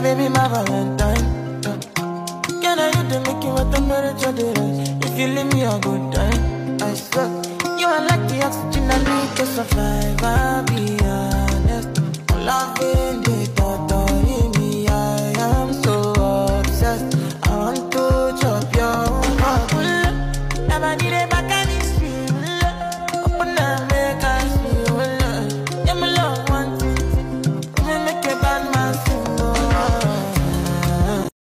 baby, my Valentine. Can I you to make you what temperature marriage rise? If you leave me a good time, I swear. You are like the oxygen I need to survive. I'll be honest. Loving the thought of me, I am so obsessed. I want to chop your heart. Never need a